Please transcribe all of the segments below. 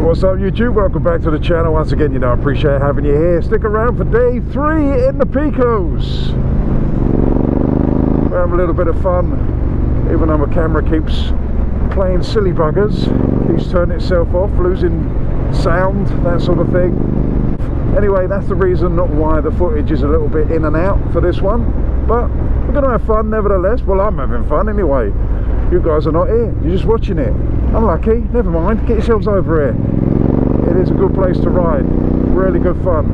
So what's up YouTube? Welcome back to the channel. Once again, you know I appreciate having you here. Stick around for day three in the Picos. We'll have a little bit of fun, even though my camera keeps playing silly buggers. Keeps turning itself off, losing sound, that sort of thing. Anyway, that's the reason not why the footage is a little bit in and out for this one. But we're going to have fun nevertheless. Well, I'm having fun anyway. You guys are not here. You're just watching it. Unlucky. Never mind. Get yourselves over here. It is a good place to ride. Really good fun.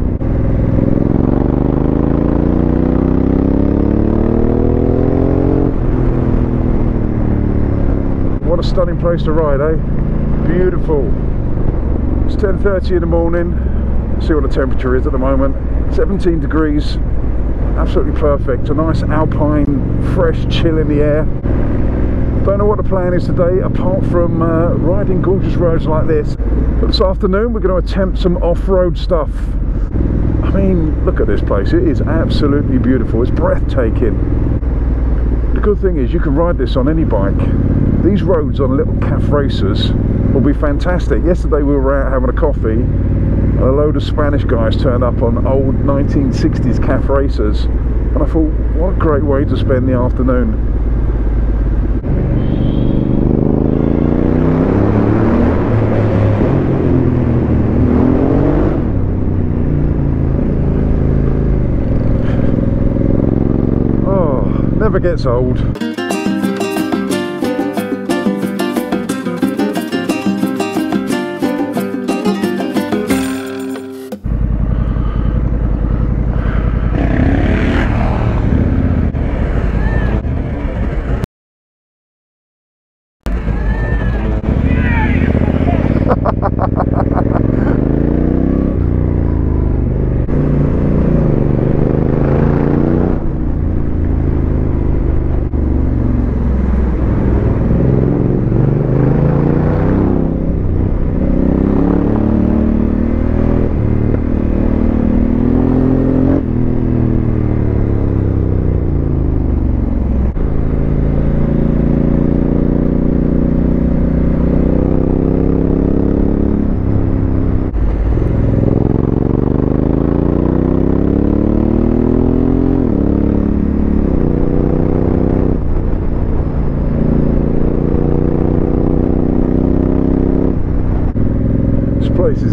What a stunning place to ride, eh? Beautiful. It's 10.30 in the morning. See what the temperature is at the moment. 17 degrees. Absolutely perfect. A nice alpine, fresh chill in the air. Don't know what the plan is today apart from uh, riding gorgeous roads like this. But this afternoon we're going to attempt some off-road stuff. I mean, look at this place. It is absolutely beautiful. It's breathtaking. The good thing is you can ride this on any bike. These roads on little café racers will be fantastic. Yesterday we were out having a coffee and a load of Spanish guys turned up on old 1960s café racers and I thought what a great way to spend the afternoon. Never gets old.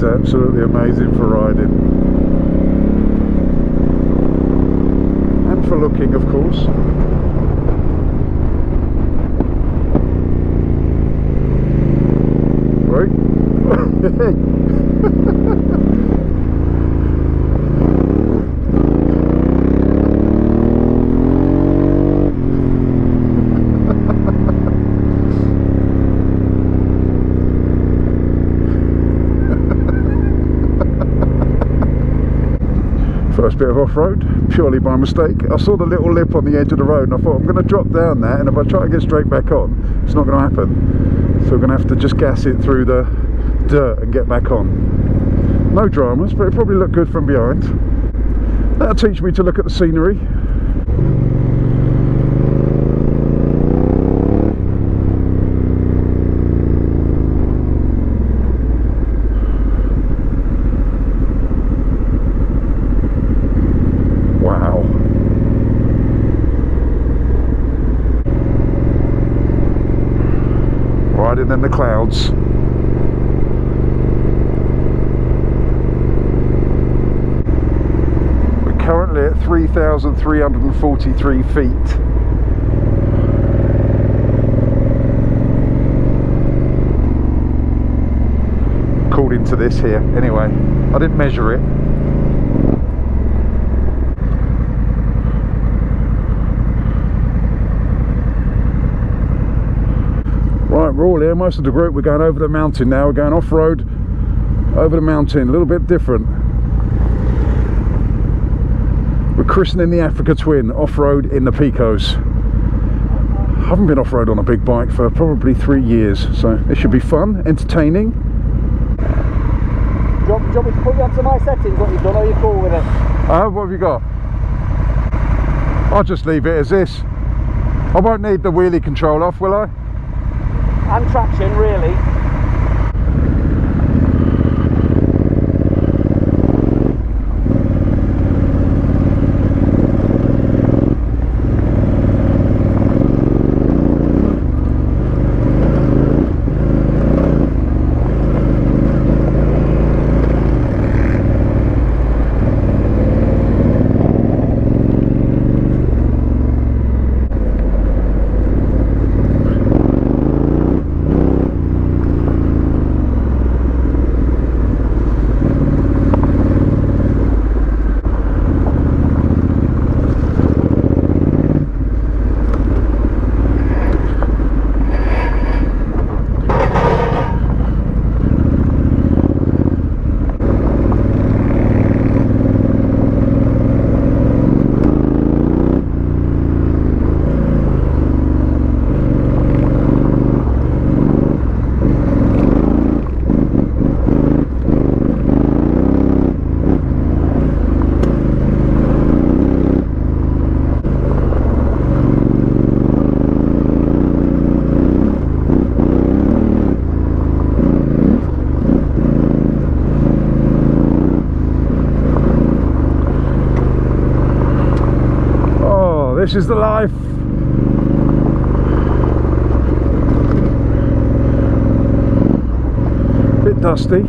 Absolutely amazing for riding. And for looking of course. Right first bit of off-road purely by mistake. I saw the little lip on the edge of the road and I thought I'm going to drop down there and if I try to get straight back on it's not going to happen. So we're going to have to just gas it through the dirt and get back on. No dramas but it probably looked good from behind. That'll teach me to look at the scenery riding in the clouds. We're currently at 3,343 feet. According to this here, anyway. I didn't measure it. We're all here. Most of the group we're going over the mountain now. We're going off-road over the mountain. A little bit different. We're christening the Africa Twin off-road in the Picos I haven't been off-road on a big bike for probably three years so it should be fun entertaining. Do you, want, do you want me to put you onto my settings what you've done are you cool with it? Uh, what have you got? I'll just leave it as this I won't need the wheelie control off will I? And traction really This is the life. Bit dusty.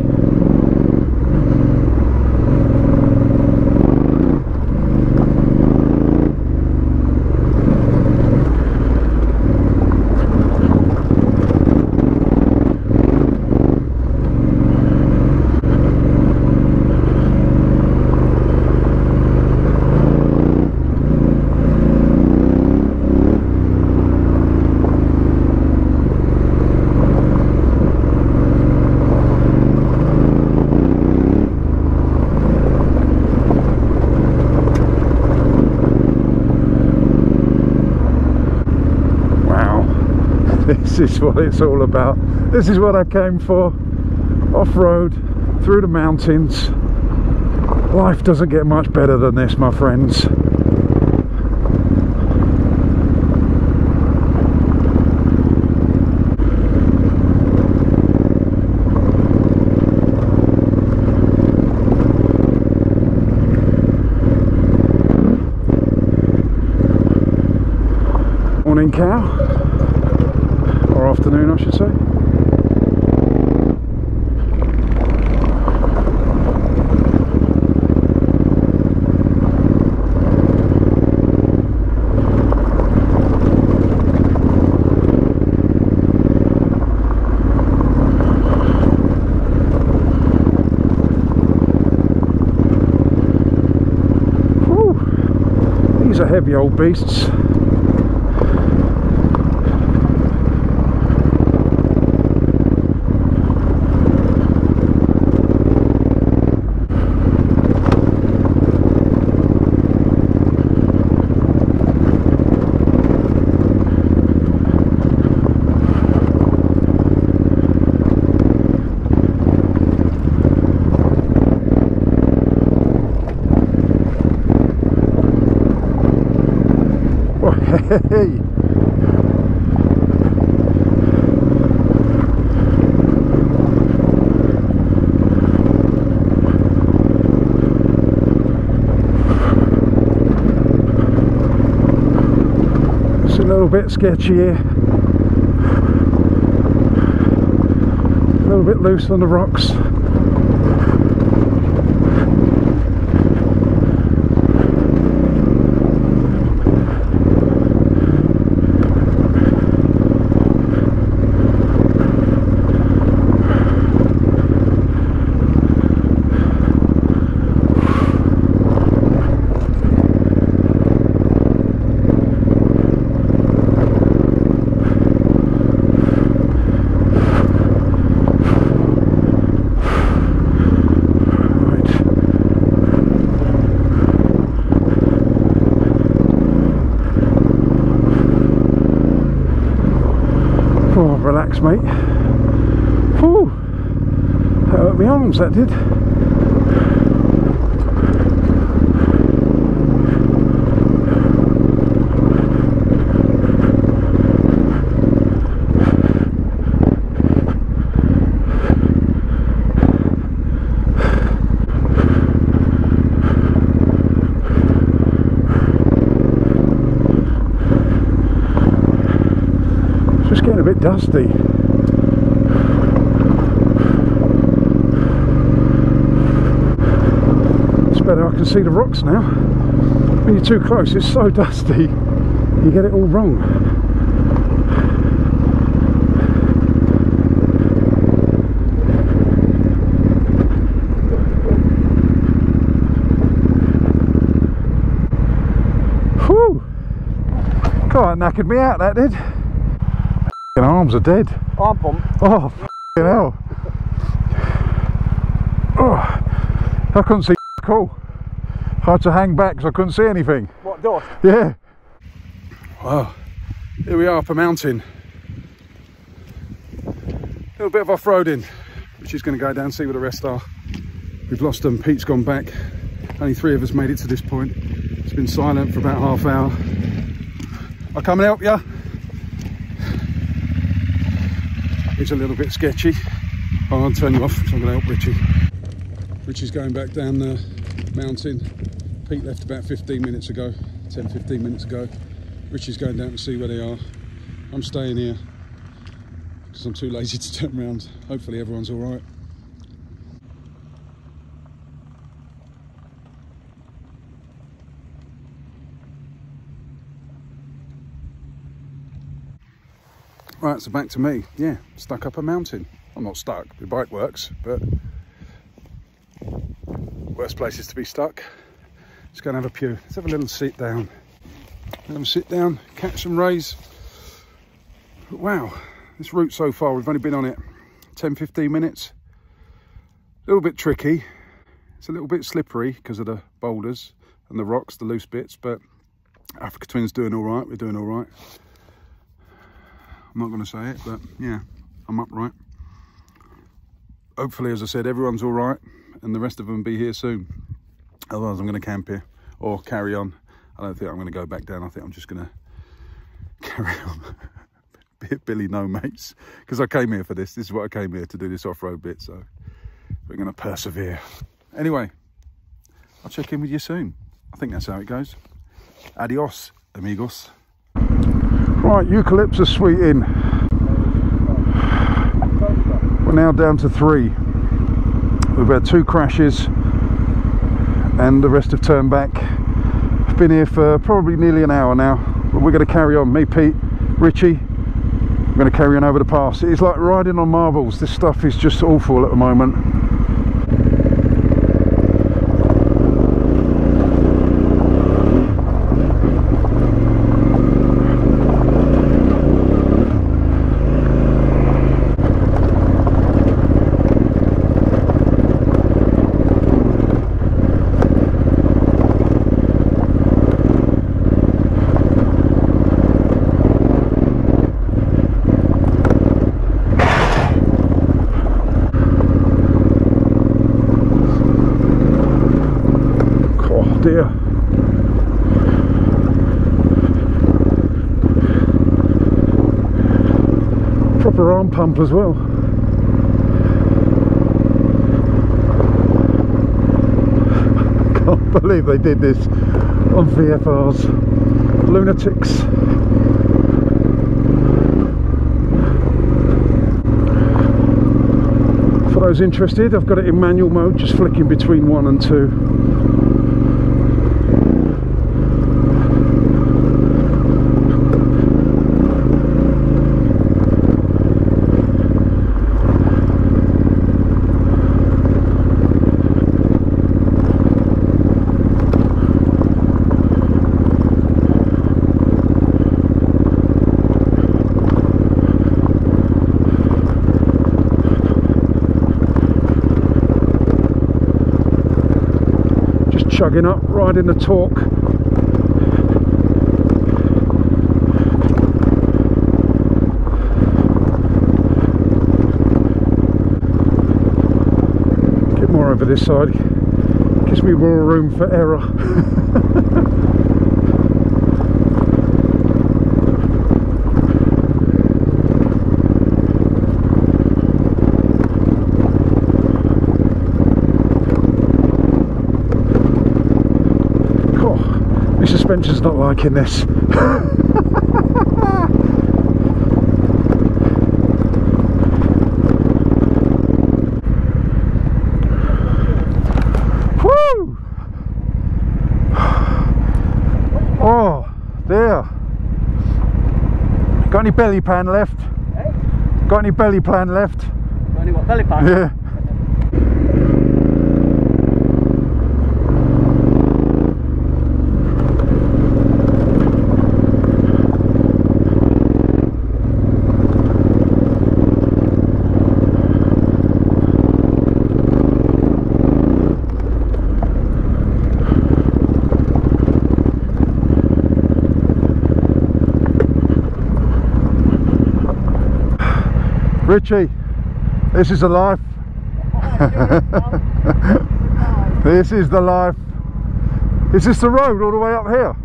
Wow, this is what it's all about. This is what I came for. Off road, through the mountains. Life doesn't get much better than this, my friends. Morning cow, afternoon I should say. These are heavy old beasts. Oh, hey. It's a little bit sketchy here. A little bit loose on the rocks. Right. Oh, relax, mate. Whew. That hurt that did. It's getting a bit dusty. It's better, I can see the rocks now. When you're too close, it's so dusty, you get it all wrong. That knackered me out, that did. F***ing arms are dead. Arm pump. Oh, f***ing hell. Oh, I couldn't see cool. I had to hang back because I couldn't see anything. What dust? Yeah. Wow. Here we are up a mountain. A little bit of off-roading, which is going to go down and see where the rest are. We've lost them. Pete's gone back. Only three of us made it to this point. It's been silent for about half hour. I'll come and help you. It's a little bit sketchy. I'll turn you off, so I'm going to help Richy. Richy's going back down the mountain. Pete left about 15 minutes ago, 10, 15 minutes ago. Richy's going down to see where they are. I'm staying here because I'm too lazy to turn around. Hopefully everyone's all right. Right, so back to me. Yeah, stuck up a mountain. I'm not stuck, the bike works, but worst places to be stuck. Let's go and have a pew. Let's have a little sit down. Have a sit down, catch some rays. Wow, this route so far, we've only been on it 10, 15 minutes. A little bit tricky. It's a little bit slippery because of the boulders and the rocks, the loose bits, but Africa Twin's doing all right. We're doing all right. I'm not going to say it, but yeah, I'm upright. Hopefully, as I said, everyone's all right and the rest of them be here soon. Otherwise, I'm going to camp here or carry on. I don't think I'm going to go back down. I think I'm just going to carry on. Bit Billy no mates because I came here for this. This is what I came here to do this off-road bit. So we're going to persevere. Anyway, I'll check in with you soon. I think that's how it goes. Adios, amigos. Right, eucalyptus sweet in. We're now down to three. We've had two crashes and the rest have turned back. I've been here for probably nearly an hour now, but we're going to carry on. Me, Pete, Richy, we're going to carry on over the pass. It's like riding on marbles. This stuff is just awful at the moment. dear. Proper arm as well. Can't believe they did this on VFRs. Lunatics. For those interested, I've got it in manual mode, just flicking between one and two. Chugging up, riding the torque. Get more over this side, gives me more room for error. suspension's not liking this. Woo! Oh, there. Got any belly pan left? Hey? Got any belly pan left? Got any what, belly pan? Yeah. Richy, this is the life. this is the life. Is this the road all the way up here?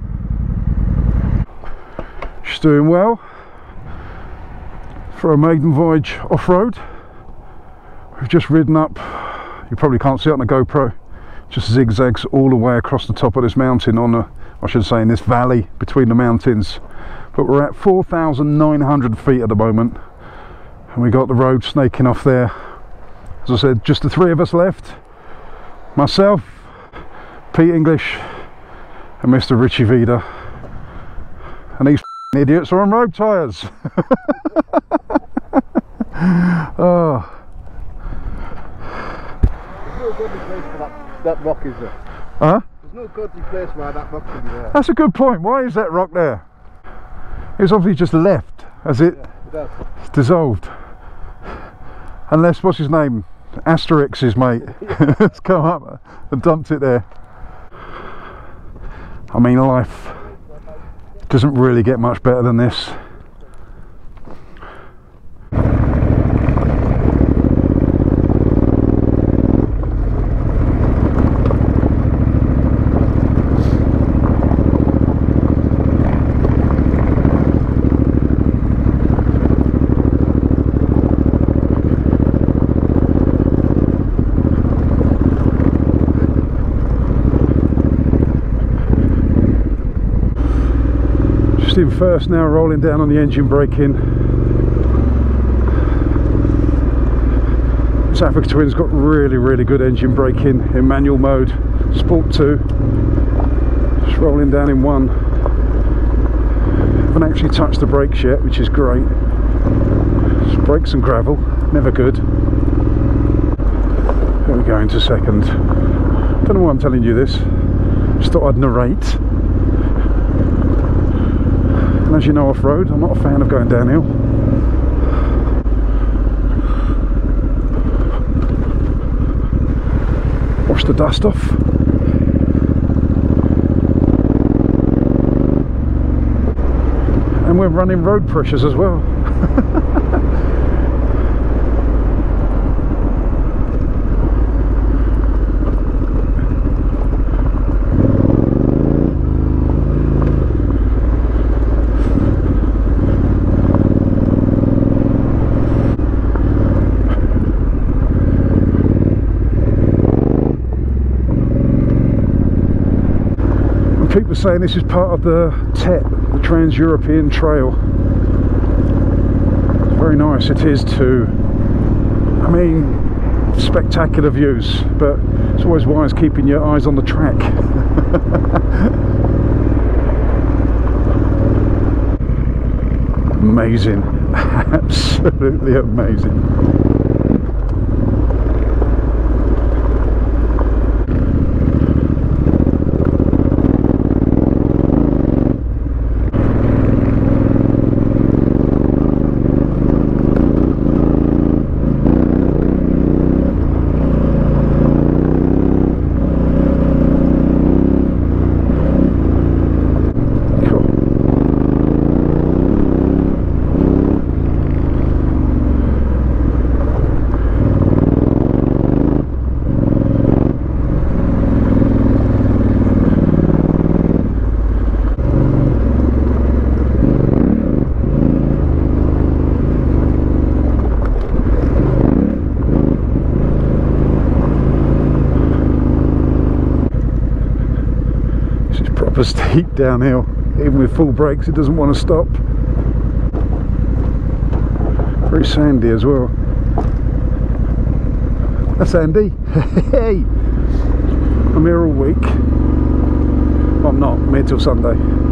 She's doing well for a maiden voyage off-road. We've just ridden up, you probably can't see it on the GoPro, just zigzags all the way across the top of this mountain on a I should say, in this valley between the mountains. But we're at 4,900 feet at the moment, and we got the road snaking off there. As I said, just the three of us left myself, Pete English, and Mr. Richy Vida. And these idiots are on road tyres. oh. There's no place for that, that rock, is there? Huh? There's no godly place where that rock should be there. That's a good point. Why is that rock there? It's obviously just left as it Yeah, it it's dissolved. Unless, what's his name? Asterix's mate has come up and dumped it there. I mean, life doesn't really get much better than this. In first now, rolling down on the engine braking. Africa Twin's got really, really good engine braking in manual mode. Sport 2. Just rolling down in one. Haven't actually touched the brakes yet, which is great. Just brakes and gravel, never good. Here we go into second. Don't know why I'm telling you this. Just thought I'd narrate. And as you know off road, I'm not a fan of going downhill. Wash the dust off. And we're running road pressures as well. Saying this is part of the TET, the Trans-European Trail. It's very nice it is too. I mean, spectacular views, but it's always wise keeping your eyes on the track. amazing, absolutely amazing. Proper steep downhill. Even with full brakes, it doesn't want to stop. Very sandy as well. That's Andy. Hey! I'm here all week. I'm not. I'm here till Sunday.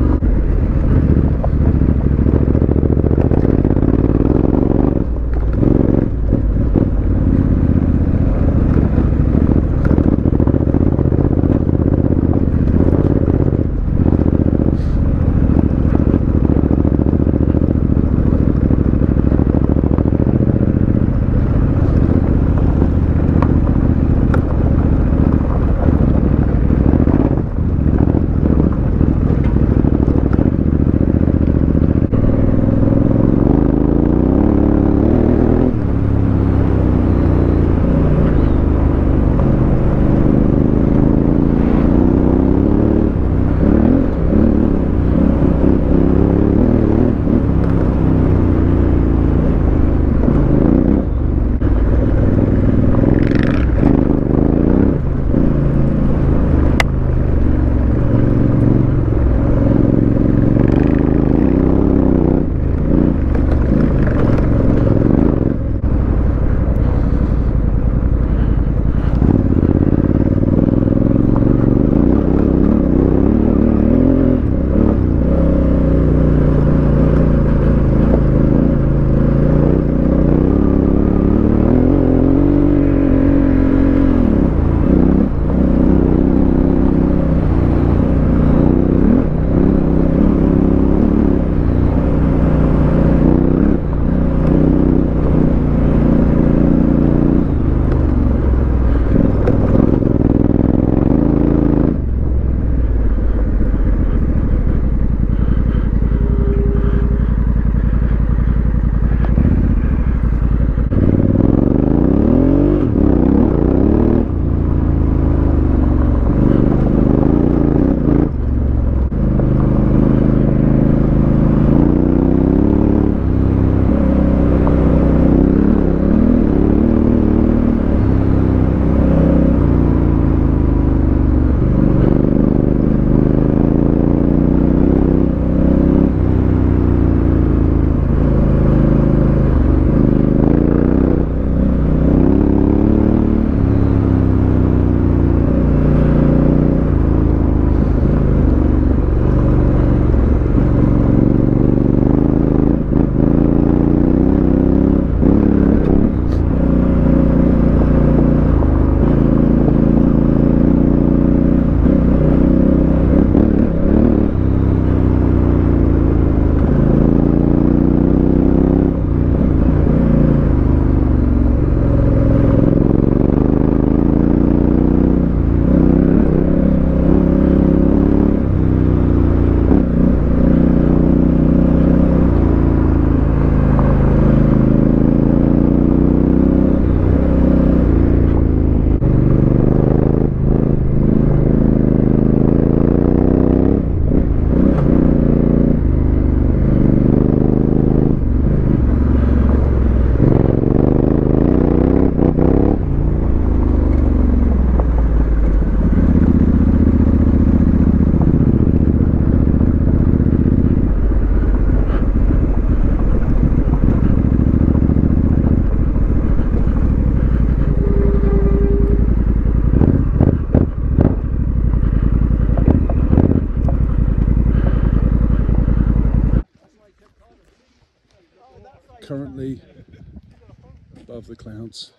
Above the clouds.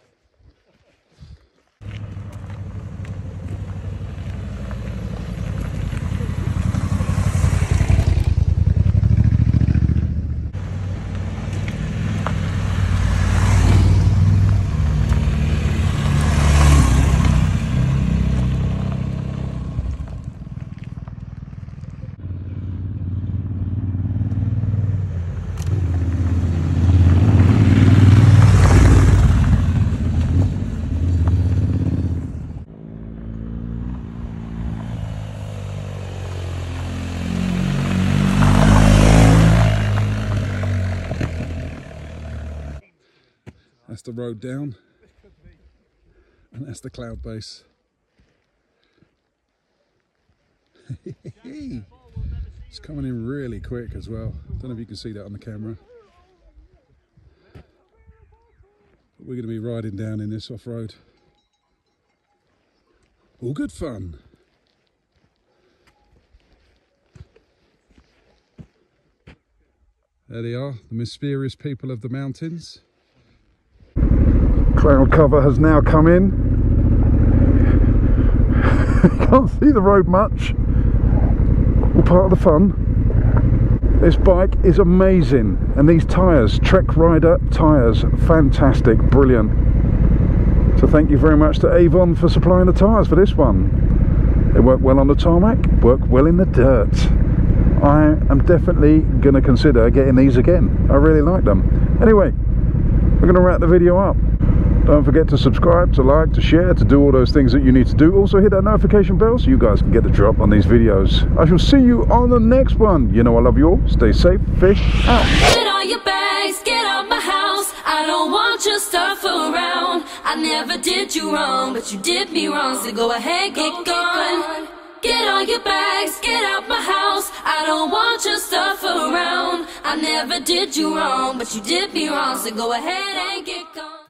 The road down. And that's the cloud base. it's coming in really quick as well. I don't know if you can see that on the camera. But we're going to be riding down in this off-road. All good fun. There they are, the mysterious people of the mountains. Cloud cover has now come in. Can't see the road much. All part of the fun. This bike is amazing and these tyres, TrekRider tyres, fantastic, brilliant. So thank you very much to Avon for supplying the tyres for this one. They work well on the tarmac, work well in the dirt. I am definitely going to consider getting these again. I really like them. Anyway, we're going to wrap the video up. Don't forget to subscribe, to like, to share, to do all those things that you need to do. Also hit that notification bell so you guys can get the drop on these videos. I shall see you on the next one. You know I love you all. Stay safe. Fish out. Get all your bags, get out my house. I don't want your stuff around. I never did you wrong, but you did me wrong. So go ahead, get gone. Get all your bags, get out my house. I don't want your stuff around. I never did you wrong, but you did me wrong. So go ahead and get gone.